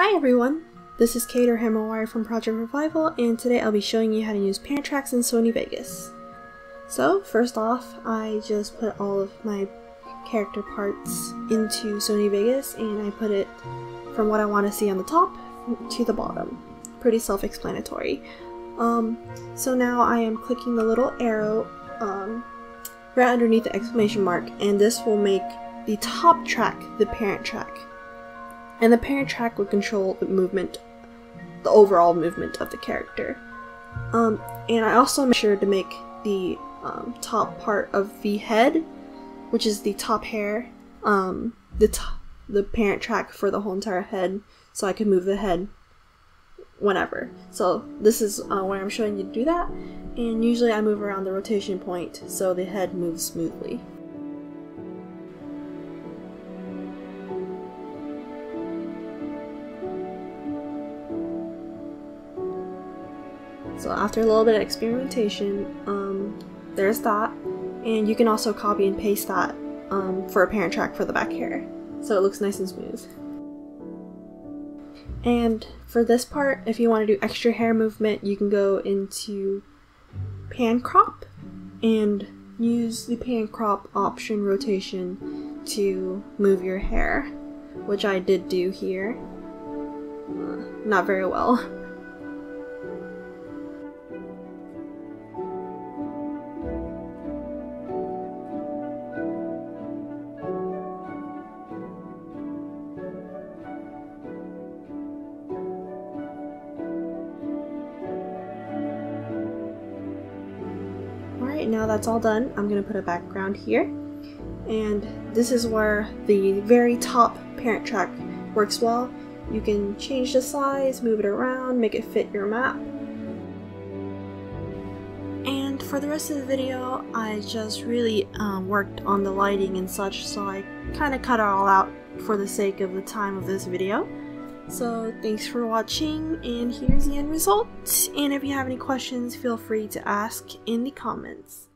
Hi everyone, this is Kater Himawari from Project Revival and today I'll be showing you how to use parent tracks in Sony Vegas. So first off, I just put all of my character parts into Sony Vegas and I put it from what I want to see on the top to the bottom. Pretty self-explanatory. Um, so now I am clicking the little arrow um, right underneath the exclamation mark and this will make the top track the parent track and the parent track would control the movement, the overall movement of the character. Um, and I also made sure to make the um, top part of the head, which is the top hair, um, the the parent track for the whole entire head, so I can move the head whenever. So this is uh, where I'm showing you to do that, and usually I move around the rotation point so the head moves smoothly. So after a little bit of experimentation, um, there's that. And you can also copy and paste that um, for a parent track for the back hair. So it looks nice and smooth. And for this part, if you want to do extra hair movement, you can go into pan crop and use the pan crop option rotation to move your hair, which I did do here. Uh, not very well. Alright, now that's all done, I'm going to put a background here. And this is where the very top parent track works well. You can change the size, move it around, make it fit your map. And for the rest of the video, I just really um, worked on the lighting and such, so I kind of cut it all out for the sake of the time of this video. So thanks for watching and here's the end result. And if you have any questions, feel free to ask in the comments.